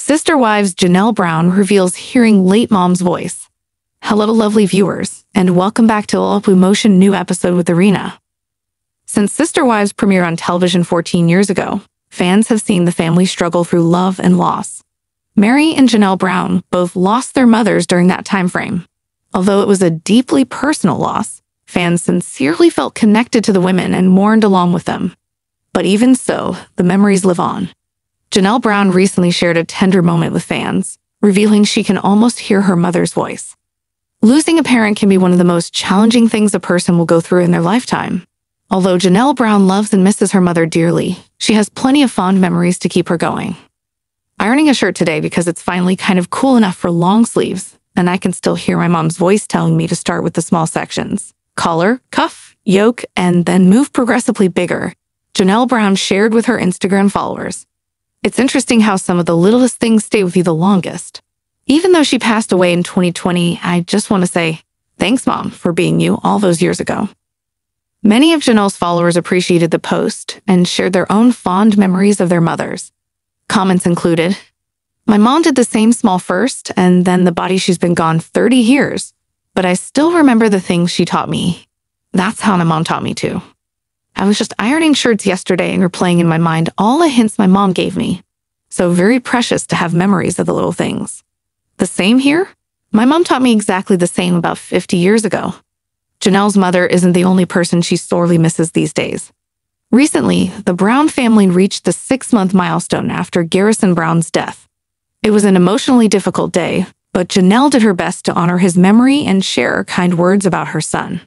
Sister Wives Janelle Brown reveals hearing late mom's voice. Hello, lovely viewers, and welcome back to All Up Emotion new episode with Arena. Since Sister Wives premiered on television 14 years ago, fans have seen the family struggle through love and loss. Meri and Janelle Brown both lost their mothers during that time frame. Although it was a deeply personal loss, fans sincerely felt connected to the women and mourned along with them. But even so, the memories live on. Janelle Brown recently shared a tender moment with fans, revealing she can almost hear her mother's voice. Losing a parent can be one of the most challenging things a person will go through in their lifetime. Although Janelle Brown loves and misses her mother dearly, she has plenty of fond memories to keep her going. Ironing a shirt today because it's finally kind of cool enough for long sleeves, and I can still hear my mom's voice telling me to start with the small sections collar, cuff, yoke, and then move progressively bigger. Janelle Brown shared with her Instagram followers. It's interesting how some of the littlest things stay with you the longest. Even though she passed away in 2020, I just want to say, thanks, Mom, for being you all those years ago. Many of Janelle's followers appreciated the post and shared their own fond memories of their mothers. Comments included, My mom did the same small first, and then the body she's been gone 30 years, but I still remember the things she taught me. That's how my mom taught me too. I was just ironing shirts yesterday and replaying in my mind all the hints my mom gave me. So very precious to have memories of the little things. The same here? My mom taught me exactly the same about 50 years ago. Janelle's mother isn't the only person she sorely misses these days. Recently, the Brown family reached the six month milestone after Garrison Brown's death. It was an emotionally difficult day, but Janelle did her best to honor his memory and share kind words about her son.